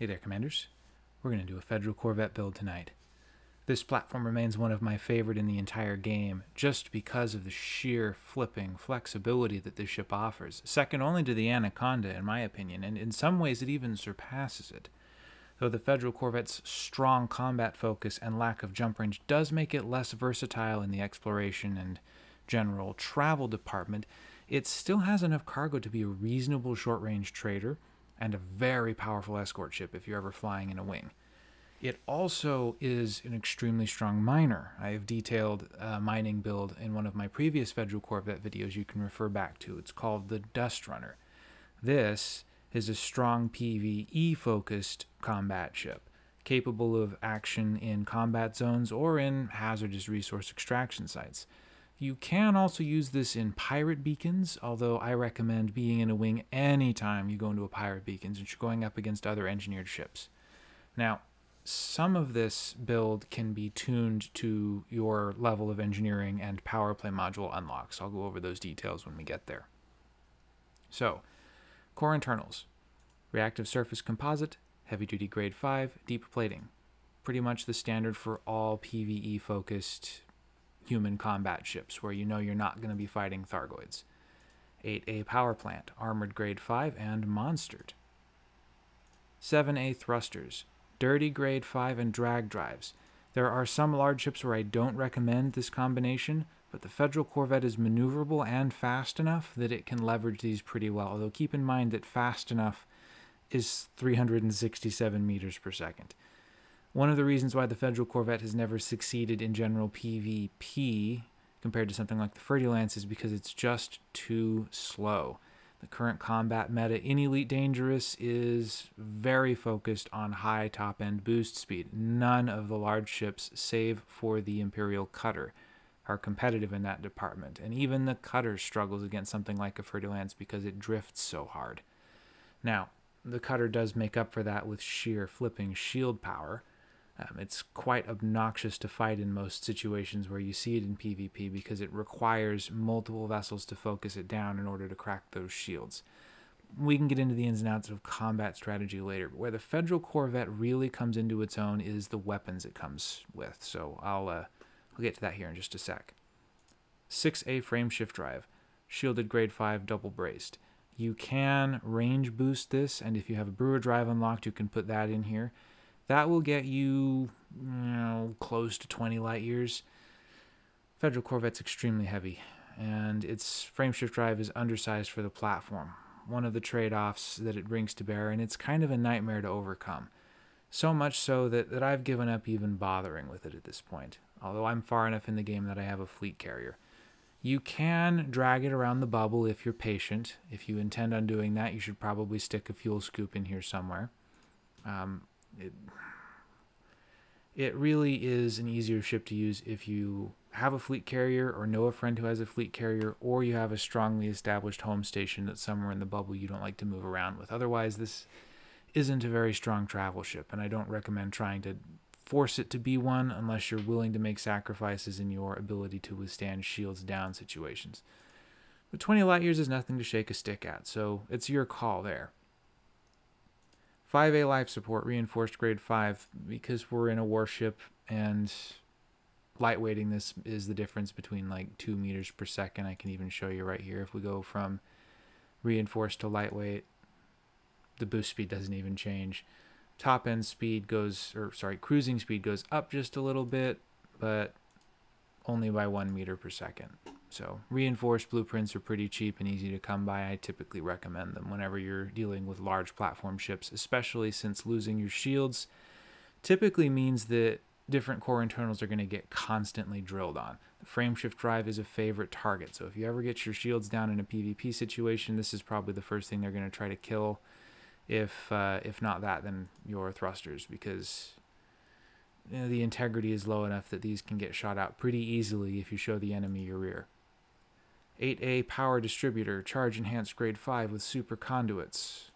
Hey there, Commanders. We're going to do a Federal Corvette build tonight. This platform remains one of my favorite in the entire game, just because of the sheer flipping flexibility that this ship offers, second only to the Anaconda in my opinion, and in some ways it even surpasses it. Though the Federal Corvette's strong combat focus and lack of jump range does make it less versatile in the exploration and general travel department, it still has enough cargo to be a reasonable short range trader and a very powerful escort ship if you're ever flying in a wing. It also is an extremely strong miner. I have detailed a mining build in one of my previous Federal Corvette videos you can refer back to. It's called the Dust Runner. This is a strong PvE focused combat ship, capable of action in combat zones or in hazardous resource extraction sites. You can also use this in pirate beacons, although I recommend being in a wing anytime you go into a pirate beacon since you're going up against other engineered ships. Now, some of this build can be tuned to your level of engineering and power play module unlocks. I'll go over those details when we get there. So, core internals reactive surface composite, heavy duty grade 5, deep plating. Pretty much the standard for all PvE focused human combat ships where you know you're not going to be fighting Thargoids. 8A power plant, armored grade 5 and monstered. 7A thrusters, dirty grade 5 and drag drives. There are some large ships where I don't recommend this combination, but the Federal Corvette is maneuverable and fast enough that it can leverage these pretty well, although keep in mind that fast enough is 367 meters per second. One of the reasons why the Federal Corvette has never succeeded in general PvP compared to something like the Fer-de-Lance is because it's just too slow. The current combat meta in Elite Dangerous is very focused on high top end boost speed. None of the large ships, save for the Imperial Cutter, are competitive in that department, and even the Cutter struggles against something like a Fer-de-Lance because it drifts so hard. Now, the Cutter does make up for that with sheer flipping shield power, um, it's quite obnoxious to fight in most situations where you see it in PvP because it requires multiple vessels to focus it down in order to crack those shields. We can get into the ins and outs of combat strategy later, but where the Federal Corvette really comes into its own is the weapons it comes with. So I'll, uh, I'll get to that here in just a sec. 6A frame shift drive, shielded grade 5 double braced. You can range boost this, and if you have a brewer drive unlocked, you can put that in here. That will get you, you know, close to 20 light years. Federal Corvette's extremely heavy, and its frameshift drive is undersized for the platform. One of the trade offs that it brings to bear, and it's kind of a nightmare to overcome. So much so that, that I've given up even bothering with it at this point, although I'm far enough in the game that I have a fleet carrier. You can drag it around the bubble if you're patient. If you intend on doing that, you should probably stick a fuel scoop in here somewhere. Um, it it really is an easier ship to use if you have a fleet carrier or know a friend who has a fleet carrier or you have a strongly established home station that's somewhere in the bubble you don't like to move around with. Otherwise, this isn't a very strong travel ship, and I don't recommend trying to force it to be one unless you're willing to make sacrifices in your ability to withstand shields down situations. But 20 light years is nothing to shake a stick at, so it's your call there. 5A life support reinforced grade 5 because we're in a warship and lightweighting this is the difference between like 2 meters per second. I can even show you right here. If we go from reinforced to lightweight, the boost speed doesn't even change. Top end speed goes, or sorry, cruising speed goes up just a little bit, but only by 1 meter per second. So reinforced blueprints are pretty cheap and easy to come by. I typically recommend them whenever you're dealing with large platform ships, especially since losing your shields typically means that different core internals are going to get constantly drilled on. The frameshift drive is a favorite target, so if you ever get your shields down in a PvP situation, this is probably the first thing they're going to try to kill. If uh, if not that, then your thrusters, because you know, the integrity is low enough that these can get shot out pretty easily if you show the enemy your rear. 8A power distributor, charge enhanced grade 5 with super conduits.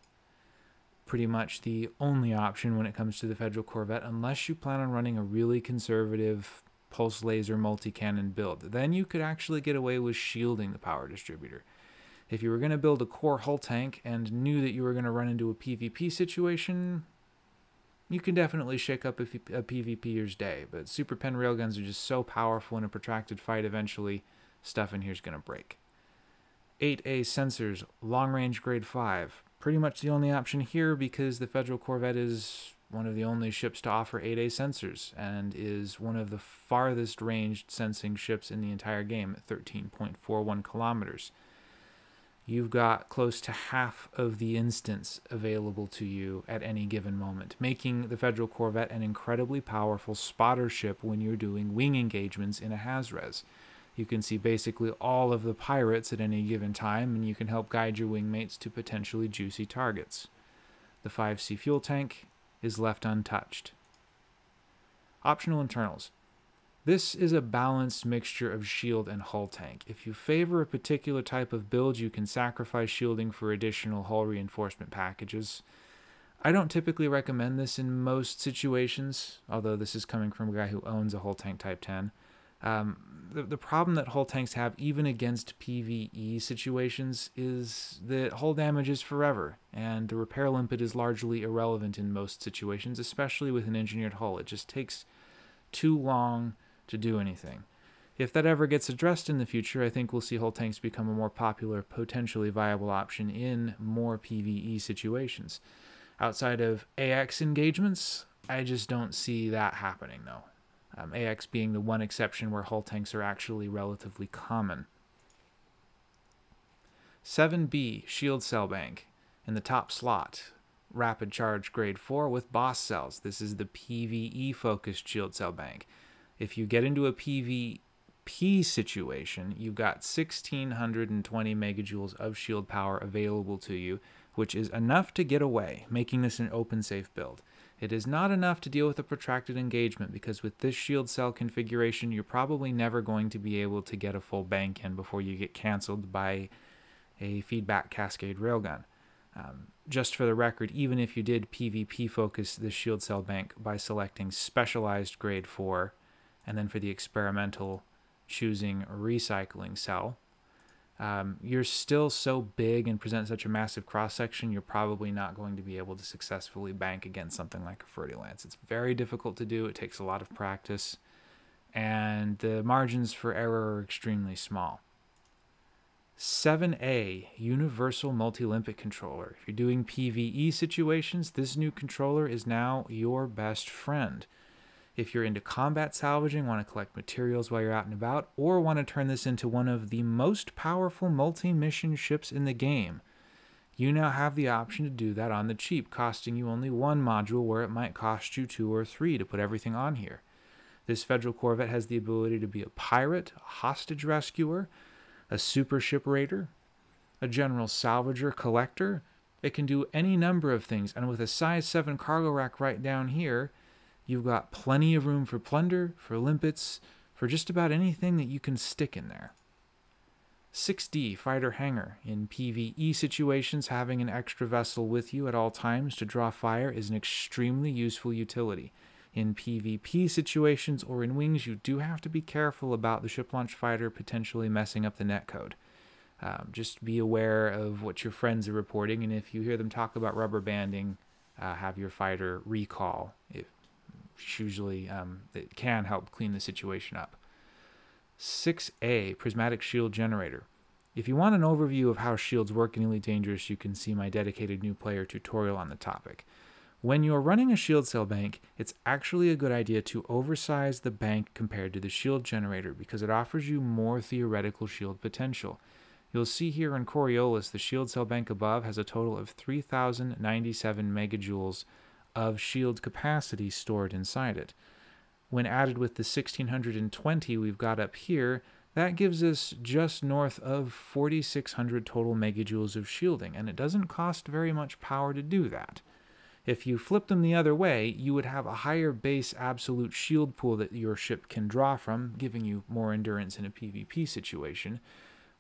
Pretty much the only option when it comes to the Federal Corvette, unless you plan on running a really conservative pulse laser multi cannon build. Then you could actually get away with shielding the power distributor. If you were going to build a core hull tank and knew that you were going to run into a PvP situation, you can definitely shake up a, PvPer's day, but super pen railguns are just so powerful in a protracted fight eventually, stuff in here's going to break. 8A sensors, long range grade 5. Pretty much the only option here because the Federal Corvette is one of the only ships to offer 8A sensors and is one of the farthest ranged sensing ships in the entire game at 13.41 kilometers. You've got close to half of the instance available to you at any given moment, making the Federal Corvette an incredibly powerful spotter ship when you're doing wing engagements in a HazRes. You can see basically all of the pirates at any given time, and you can help guide your wingmates to potentially juicy targets. The 5C fuel tank is left untouched. Optional internals. This is a balanced mixture of shield and hull tank. If you favor a particular type of build, you can sacrifice shielding for additional hull reinforcement packages. I don't typically recommend this in most situations, although this is coming from a guy who owns a hull tank Type 10. Um, the, the problem that hull tanks have, even against PvE situations, is that hull damage is forever, and the repair limpet is largely irrelevant in most situations, especially with an engineered hull. It just takes too long to do anything. If that ever gets addressed in the future, I think we'll see hull tanks become a more popular, potentially viable option in more PvE situations. Outside of AX engagements, I just don't see that happening though um, AX being the one exception where hull tanks are actually relatively common. 7B Shield Cell Bank in the top slot. Rapid Charge Grade 4 with Boss Cells. This is the PvE focused Shield Cell Bank. If you get into a PvP situation, you've got 1620 megajoules of shield power available to you, which is enough to get away, making this an open safe build. It is not enough to deal with a protracted engagement because with this shield cell configuration, you're probably never going to be able to get a full bank in before you get canceled by a feedback cascade railgun. Um, just for the record, even if you did PvP focus this shield cell bank by selecting specialized grade 4, and then for the experimental choosing recycling cell, um, you're still so big and present such a massive cross section, you're probably not going to be able to successfully bank against something like a Fer-de-Lance. It's very difficult to do, it takes a lot of practice, and the margins for error are extremely small. 7A Universal Multi Limpet Controller. If you're doing PvE situations, this new controller is now your best friend. If you're into combat salvaging, want to collect materials while you're out and about, or want to turn this into one of the most powerful multi mission ships in the game, you now have the option to do that on the cheap, costing you only one module where it might cost you two or three to put everything on here. This Federal Corvette has the ability to be a pirate, a hostage rescuer, a super ship raider, a general salvager collector. It can do any number of things, and with a size 7 cargo rack right down here, You've got plenty of room for plunder, for limpets, for just about anything that you can stick in there. 6D Fighter Hangar. In PvE situations, having an extra vessel with you at all times to draw fire is an extremely useful utility. In PvP situations or in wings, you do have to be careful about the ship launch fighter potentially messing up the netcode. Um, just be aware of what your friends are reporting, and if you hear them talk about rubber banding, uh, have your fighter recall if usually um, it can help clean the situation up. 6A Prismatic Shield Generator. If you want an overview of how shields work in Elite Dangerous, you can see my dedicated new player tutorial on the topic. When you're running a shield cell bank, it's actually a good idea to oversize the bank compared to the shield generator because it offers you more theoretical shield potential. You'll see here in Coriolis, the shield cell bank above has a total of 3,097 megajoules of shield capacity stored inside it. When added with the 1620 we've got up here, that gives us just north of 4600 total megajoules of shielding, and it doesn't cost very much power to do that. If you flip them the other way, you would have a higher base absolute shield pool that your ship can draw from, giving you more endurance in a PvP situation,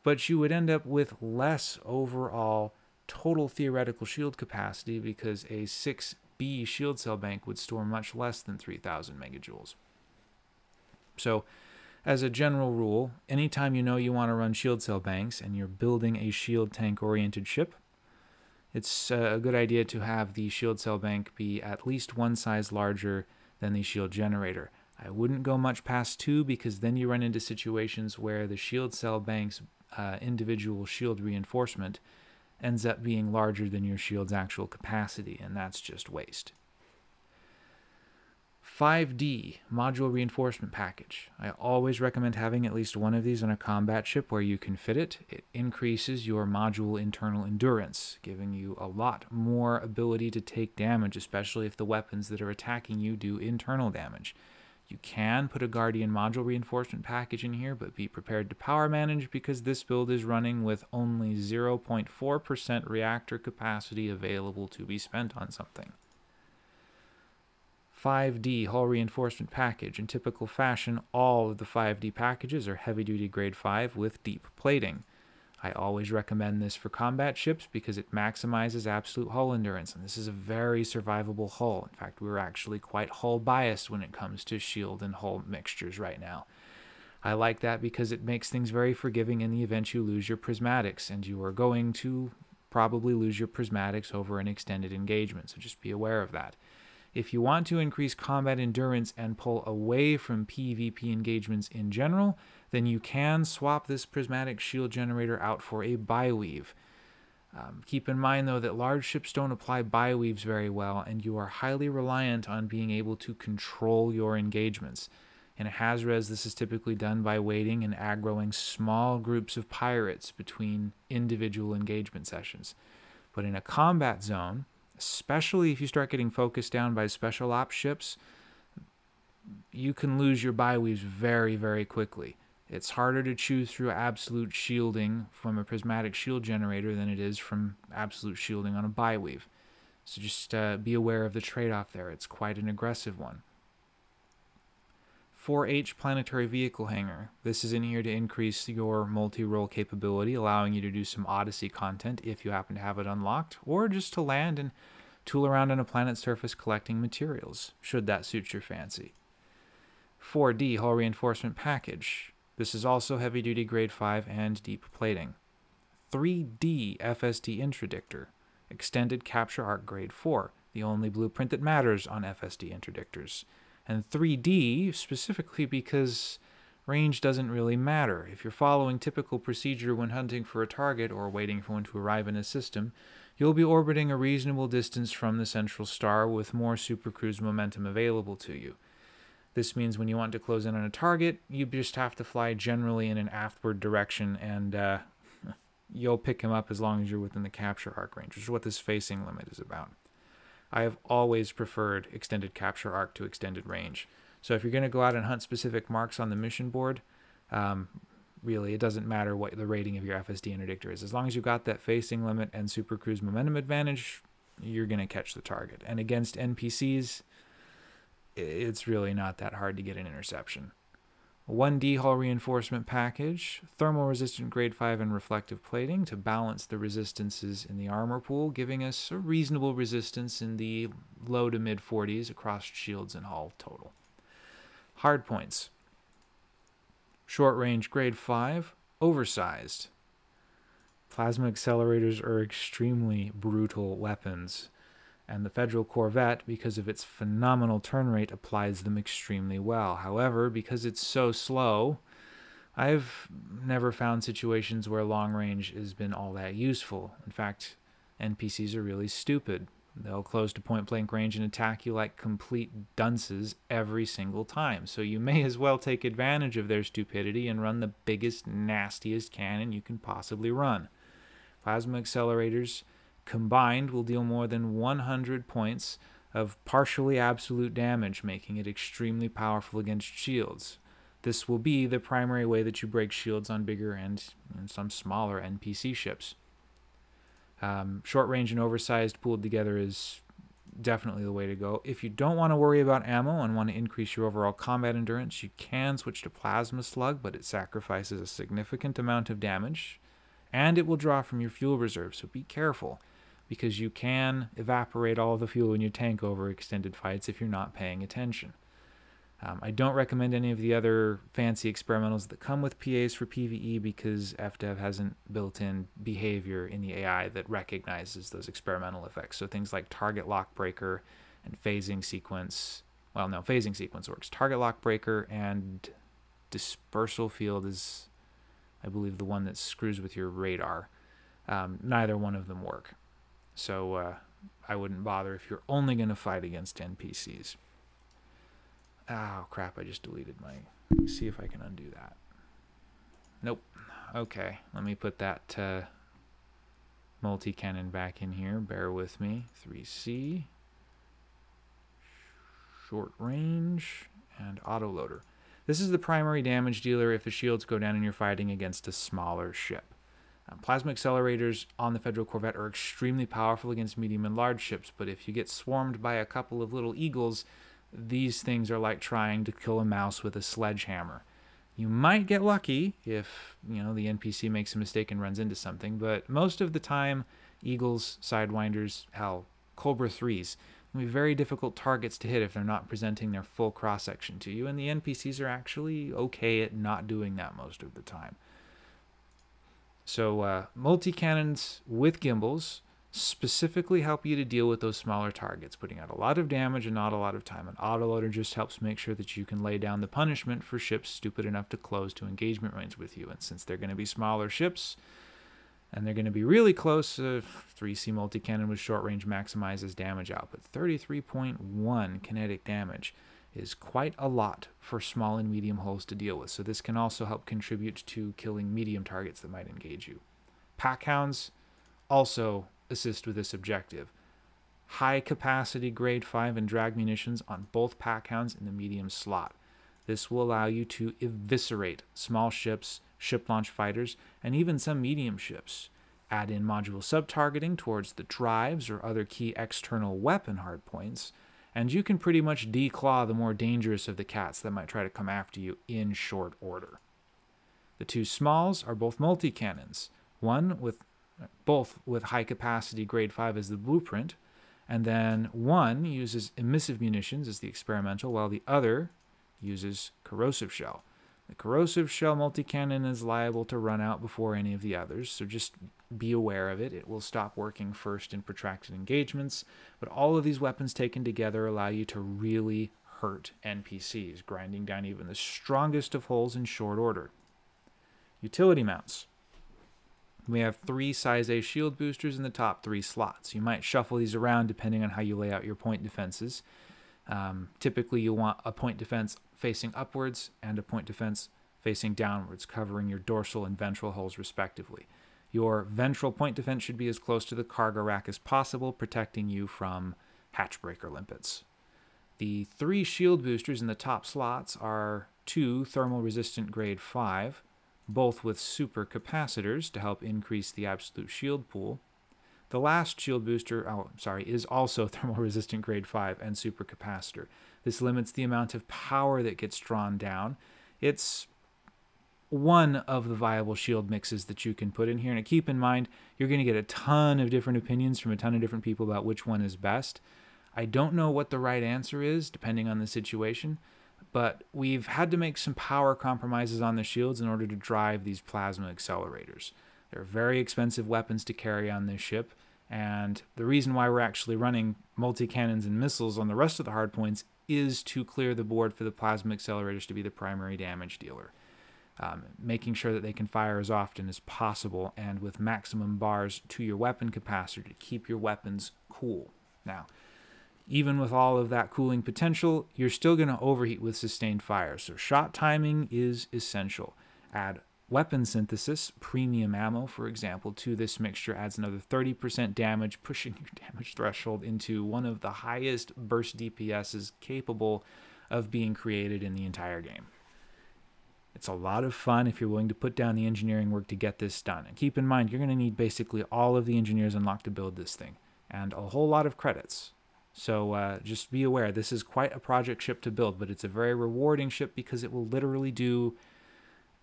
but you would end up with less overall total theoretical shield capacity because a 6 B shield cell bank would store much less than 3000 megajoules. So, as a general rule, anytime you know you want to run shield cell banks and you're building a shield tank oriented ship, it's a good idea to have the shield cell bank be at least one size larger than the shield generator. I wouldn't go much past two because then you run into situations where the shield cell bank's uh, individual shield reinforcement ends up being larger than your shield's actual capacity, and that's just waste. 5D module reinforcement package. I always recommend having at least one of these on a combat ship where you can fit it. It increases your module internal endurance, giving you a lot more ability to take damage, especially if the weapons that are attacking you do internal damage. You can put a Guardian module reinforcement package in here, but be prepared to power manage because this build is running with only 0.4% reactor capacity available to be spent on something. 5D hull reinforcement package. In typical fashion, all of the 5D packages are heavy duty grade 5 with deep plating. I always recommend this for combat ships because it maximizes absolute hull endurance, and this is a very survivable hull. In fact, we're actually quite hull biased when it comes to shield and hull mixtures right now. I like that because it makes things very forgiving in the event you lose your prismatics, and you are going to probably lose your prismatics over an extended engagement, so just be aware of that. If you want to increase combat endurance and pull away from PvP engagements in general, then you can swap this prismatic shield generator out for a biweave. Um, keep in mind, though, that large ships don't apply biweaves very well, and you are highly reliant on being able to control your engagements. In a Hazres, this is typically done by waiting and aggroing small groups of pirates between individual engagement sessions. But in a combat zone, especially if you start getting focused down by special ops ships, you can lose your biweaves very, very quickly. It's harder to chew through absolute shielding from a prismatic shield generator than it is from absolute shielding on a biweave. So just uh, be aware of the trade off there. It's quite an aggressive one. 4H planetary vehicle hangar. This is in here to increase your multi-role capability, allowing you to do some Odyssey content if you happen to have it unlocked, or just to land and tool around on a planet's surface collecting materials, should that suit your fancy. 4D hull reinforcement package. This is also heavy duty grade 5 and deep plating. 3D FSD interdictor. Extended capture arc grade 4, the only blueprint that matters on FSD interdictors and 3D specifically because range doesn't really matter. If you're following typical procedure when hunting for a target or waiting for one to arrive in a system, you'll be orbiting a reasonable distance from the central star with more supercruise momentum available to you. This means when you want to close in on a target, you just have to fly generally in an aftward direction and uh, you'll pick him up as long as you're within the capture arc range, which is what this facing limit is about. I have always preferred extended capture arc to extended range. So if you're going to go out and hunt specific marks on the mission board, um, really it doesn't matter what the rating of your FSD interdictor is. As long as you've got that facing limit and super cruise momentum advantage, you're going to catch the target. And against NPCs, it's really not that hard to get an interception. 1D hull reinforcement package, thermal resistant grade 5 and reflective plating to balance the resistances in the armor pool, giving us a reasonable resistance in the low to mid 40s across shields and hull total. Hard points. Short range grade 5, oversized. Plasma accelerators are extremely brutal weapons and the Federal Corvette, because of its phenomenal turn rate, applies them extremely well. However, because it's so slow, I've never found situations where long range has been all that useful. In fact, NPCs are really stupid. They'll close to point blank range and attack you like complete dunces every single time. So you may as well take advantage of their stupidity and run the biggest, nastiest cannon you can possibly run. Plasma accelerators combined will deal more than 100 points of partially absolute damage, making it extremely powerful against shields. This will be the primary way that you break shields on bigger and, and some smaller NPC ships. Um, short range and oversized pooled together is definitely the way to go. If you don't want to worry about ammo and want to increase your overall combat endurance, you can switch to Plasma Slug, but it sacrifices a significant amount of damage, and it will draw from your fuel reserve, so be careful because you can evaporate all the fuel in your tank over extended fights if you're not paying attention. Um, I don't recommend any of the other fancy experimentals that come with PAs for PvE because FDev hasn't built in behavior in the AI that recognizes those experimental effects. So things like target lock breaker and phasing sequence. Well, no, phasing sequence works. Target lock breaker and dispersal field is, I believe, the one that screws with your radar. Um, neither one of them work. So uh, I wouldn't bother if you're only going to fight against NPCs. Oh crap, I just deleted my... See if I can undo that. Nope. Okay, let me put that uh, multi-cannon back in here. Bear with me. 3C. Short range. And autoloader. This is the primary damage dealer if the shields go down and you're fighting against a smaller ship. Um, plasma accelerators on the Federal Corvette are extremely powerful against medium and large ships, but if you get swarmed by a couple of little eagles, these things are like trying to kill a mouse with a sledgehammer. You might get lucky if, you know, the NPC makes a mistake and runs into something, but most of the time, Eagles, Sidewinders, hell, Cobra 3s will be very difficult targets to hit if they're not presenting their full cross section to you, and the NPCs are actually okay at not doing that most of the time. So, uh, multi cannons with gimbals specifically help you to deal with those smaller targets, putting out a lot of damage and not a lot of time. An autoloader just helps make sure that you can lay down the punishment for ships stupid enough to close to engagement range with you. And since they're going to be smaller ships and they're going to be really close, uh, 3C multi-cannon with short range maximizes damage output. 33.1 kinetic damage is quite a lot for small and medium hulls to deal with. So this can also help contribute to killing medium targets that might engage you. Pack hounds also assist with this objective. High capacity grade 5 and drag munitions on both pack hounds in the medium slot. This will allow you to eviscerate small ships, ship launch fighters, and even some medium ships. Add in module sub targeting towards the drives or other key external weapon hardpoints, and you can pretty much declaw the more dangerous of the cats that might try to come after you in short order. The two smalls are both multi cannons, one with both with high capacity grade 5 as the blueprint, and then one uses emissive munitions as the experimental, while the other uses corrosive shell. The corrosive shell multi-cannon is liable to run out before any of the others, so just be aware of it. It will stop working first in protracted engagements, but all of these weapons taken together allow you to really hurt NPCs, grinding down even the strongest of holes in short order. Utility mounts. We have three size A shield boosters in the top three slots. You might shuffle these around depending on how you lay out your point defenses. Um, typically, you want a point defense facing upwards and a point defense facing downwards, covering your dorsal and ventral hulls respectively. Your ventral point defense should be as close to the cargo rack as possible, protecting you from hatchbreaker limpets. The three shield boosters in the top slots are two thermal resistant grade 5, both with super capacitors to help increase the absolute shield pool. The last shield booster, oh, sorry, is also thermal resistant grade 5 and super capacitor. This limits the amount of power that gets drawn down. It's one of the viable shield mixes that you can put in here. And keep in mind, you're going to get a ton of different opinions from a ton of different people about which one is best. I don't know what the right answer is, depending on the situation but we've had to make some power compromises on the shields in order to drive these plasma accelerators. They're very expensive weapons to carry on this ship, and the reason why we're actually running multi-cannons and missiles on the rest of the hardpoints is to clear the board for the plasma accelerators to be the primary damage dealer. Um, making sure that they can fire as often as possible and with maximum bars to your weapon capacitor to keep your weapons cool. Now, even with all of that cooling potential, you're still going to overheat with sustained fire. So shot timing is essential. Add weapon synthesis, premium ammo, for example, to this mixture adds another 30% damage, pushing your damage threshold into one of the highest burst DPSs capable of being created in the entire game. It's a lot of fun if you're willing to put down the engineering work to get this done. And keep in mind, you're going to need basically all of the engineers unlocked to build this thing, and a whole lot of credits. So uh, just be aware, this is quite a project ship to build, but it's a very rewarding ship because it will literally do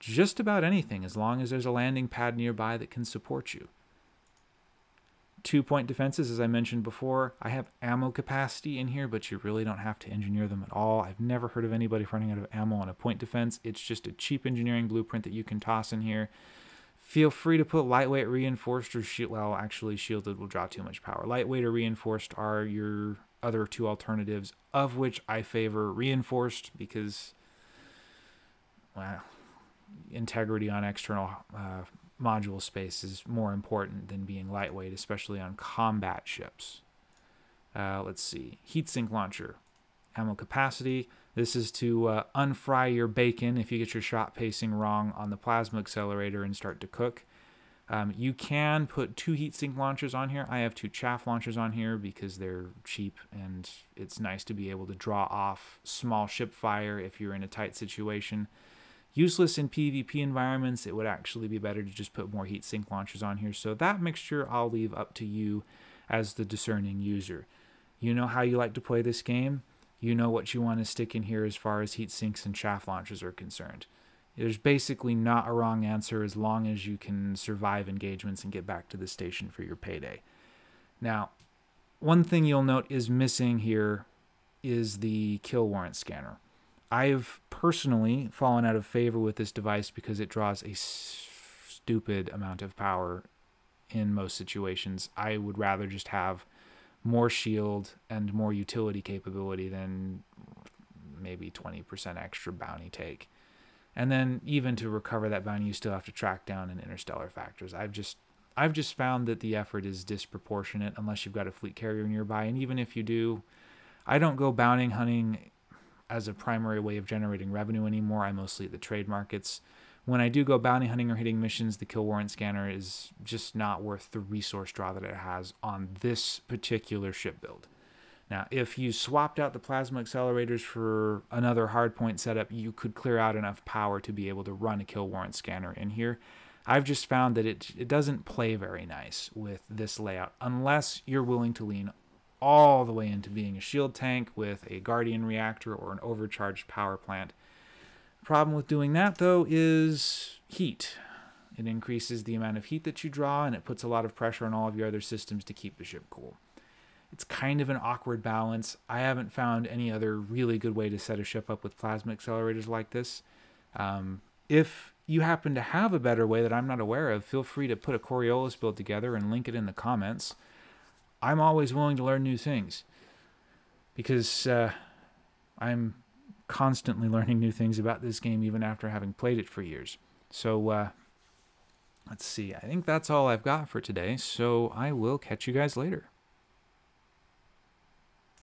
just about anything as long as there's a landing pad nearby that can support you. two point defenses, as I mentioned before. I have ammo capacity in here, but you really don't have to engineer them at all. I've never heard of anybody running out of ammo on a point defense. It's just a cheap engineering blueprint that you can toss in here. Feel free to put lightweight, reinforced, or shield. Well, actually, shielded will draw too much power. Lightweight or reinforced are your other two alternatives, of which I favor reinforced because, well, integrity on external uh, module space is more important than being lightweight, especially on combat ships. Uh, let's see. Heatsink launcher. Ammo capacity. This is to uh, unfry your bacon if you get your shot pacing wrong on the plasma accelerator and start to cook. Um, you can put two heatsink launchers on here. I have two chaff launchers on here because they're cheap and it's nice to be able to draw off small ship fire if you're in a tight situation useless in PvP environments. It would actually be better to just put more heat sink launchers on here. So that mixture I'll leave up to you as the discerning user. You know how you like to play this game. You know what you want to stick in here as far as heat sinks and chaff launchers are concerned. There's basically not a wrong answer as long as you can survive engagements and get back to the station for your payday. Now, one thing you'll note is missing here is the kill warrant scanner. I've personally fallen out of favor with this device because it draws a stupid amount of power in most situations. I would rather just have more shield and more utility capability than maybe 20% extra bounty take. And then even to recover that bounty, you still have to track down in interstellar factors. I've just I've just found that the effort is disproportionate unless you've got a fleet carrier nearby. And even if you do, I don't go bounty hunting as a primary way of generating revenue anymore. I mostly the trade markets. When I do go bounty hunting or hitting missions, the kill warrant scanner is just not worth the resource draw that it has on this particular ship build. Now, if you swapped out the plasma accelerators for another hardpoint setup, you could clear out enough power to be able to run a kill warrant scanner in here. I've just found that it, it doesn't play very nice with this layout unless you're willing to lean all the way into being a shield tank with a Guardian reactor or an overcharged power plant. The problem with doing that, though, is heat. It increases the amount of heat that you draw, and it puts a lot of pressure on all of your other systems to keep the ship cool. It's kind of an awkward balance. I haven't found any other really good way to set a ship up with plasma accelerators like this. Um, if you happen to have a better way that I'm not aware of, feel free to put a Coriolis build together and link it in the comments. I'm always willing to learn new things because uh, I'm constantly learning new things about this game even after having played it for years. So uh, let's see. I think that's all I've got for today. So I will catch you guys later.